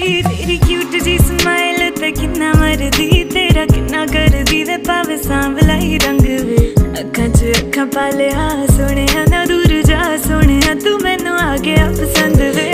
ਤੇਰੀ ਕਿਊਟ ਜੀ ਸਮਾਈਲ ਤੇ ਕਿੰਨਾ ਮਰਦੀ, ਤੇਰਾ ਕਿੰਨਾ ਕਰਦੀ ਵੇ ਪਾਵੇ ਸਾਂਵਲਾ ਹੀ ਰੰਗ ਵੇ। ਅੱਖਾਂ 'ਚ ਅੱਖਾਂ ਪਾ ਲਿਆ, ਸੋਹਣਿਆ ਨਾ ਦੂਰ ਜਾ, ਸੋਹਣਿਆ ਤੂੰ ਮੈਨੂੰ ਆ ਗਿਆ ਪਸੰਦ ਵੇ।